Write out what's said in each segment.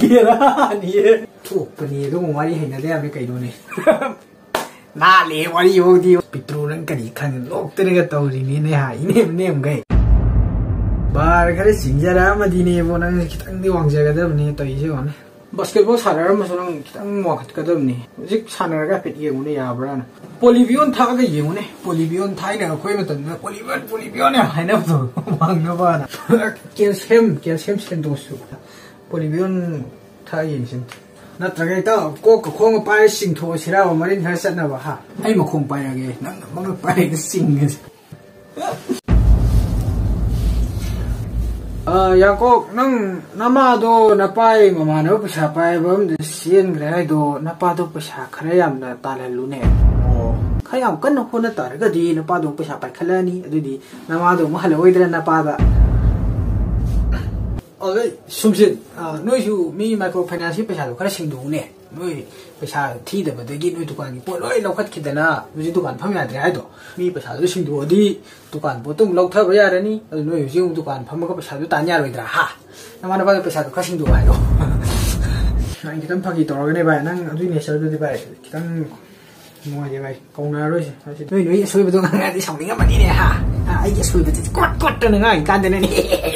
ꯒꯦꯔꯥ ꯅꯤꯌꯦ ꯊꯣꯛꯄꯅꯤ ꯑꯗꯨꯒꯨꯝꯕ ꯋꯥꯔꯤ ꯍꯩꯅꯗꯦ ꯍꯥꯏꯕꯅꯤ ꯀꯩꯅꯣꯅꯦ ꯅꯥꯜꯂꯦ ꯋꯥꯔꯤ ꯐꯥꯎꯗꯤ ꯄꯤꯇ꯭ꯔꯨ ꯅꯪ ꯀꯔꯤ ꯈꯪꯉꯦ ꯂꯣꯛꯇꯅꯒ ꯇꯧꯔꯤꯅꯤꯅꯦ ꯍꯥ ꯏꯅꯦꯝ ꯅꯦꯝꯈꯩ ꯕꯥꯔ ꯈꯔ ꯆꯤꯡꯖꯔꯛꯑꯃꯗꯤꯅꯦꯕꯣ ꯅꯪ ꯈꯤꯇꯪꯗꯤ ꯋꯥꯡꯖꯒꯗꯕꯅꯤ ꯇꯧꯔꯤꯁꯦ ꯌꯦꯡꯉꯣꯅꯦ ꯄꯣꯂꯤꯕꯤꯌꯣꯟ ꯊꯥꯛꯑ ꯌꯦꯡꯁꯤꯟ ꯅꯠꯇ꯭ꯔꯒ ꯏꯇꯥꯎ ꯀꯣꯛꯀ ꯈꯣꯡꯒ ꯄꯥꯏꯔ ꯆꯤꯡꯊꯣꯛꯑꯁꯤꯔꯥꯕ ꯃꯔꯤꯟ ꯈꯔ ꯆꯠꯅꯕ ꯍꯥ ꯑꯩ ꯃꯈꯣꯡ ꯄꯥꯏꯔꯒꯦ ꯅꯪ ꯃꯪꯒ ꯄꯥꯏꯔꯒ ꯆꯤꯡꯉꯁꯤ ꯌꯥꯀꯣꯛ ꯅꯪ ꯅꯃꯥꯗꯣ ꯅꯄꯥꯏ ꯃꯃꯥꯟꯅꯕ ꯄꯩꯁꯥ ꯄꯥꯏꯕ ꯑꯝꯗ ꯆꯦꯟꯈ꯭ꯔꯦ ꯍꯥꯏꯗꯣ ꯅꯄꯥꯗꯣ ꯄꯩꯁꯥ ꯈꯔ ꯌꯥꯝꯅ ꯇꯥꯜꯍꯜꯂꯨꯅꯦ ꯈꯔ ꯌꯥꯝ ꯀꯟꯅ ꯍꯣꯠꯅ ꯇꯥꯔꯒꯗꯤ ꯅꯄꯥꯗꯣ ꯄꯩꯁꯥ ꯄꯥꯏꯈꯠꯂꯛꯑꯅꯤ ꯑꯗꯨꯗꯤ ꯅꯃꯥꯗꯣ ꯑꯃꯨꯛ ꯍꯜꯂꯛꯑꯣꯏꯗ꯭ꯔꯥ ꯅꯄꯥꯗ 어그 숨신 아 어, 노이슈 미 마이크로 파이낸스 페샤도 그래 심도네. 노이 페샤 티데 버데기 노이 두칸이 뭐 로이 럭컷 키데나? 노이 두칸 파면 돼 아이도. 미 페샤도 심도 어디 두칸 보통 럭터 버야라니? 노이 요즘 두칸 파먹어 페샤도 다냐로 이더라. 하! 나만 봐 페샤도 그 심도. 와요 난 기타 파기 떨어가네 봐야 난 아주 내셔도 돼 봐야 기타 뭐하지 봐야 공나로 사실. 노이 노이 소리부터 가야 돼 성능이 많이네. 하! 아, 이게 소리부터 꽉꽉 뜨는 거 아니 깐데는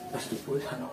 出していくあの。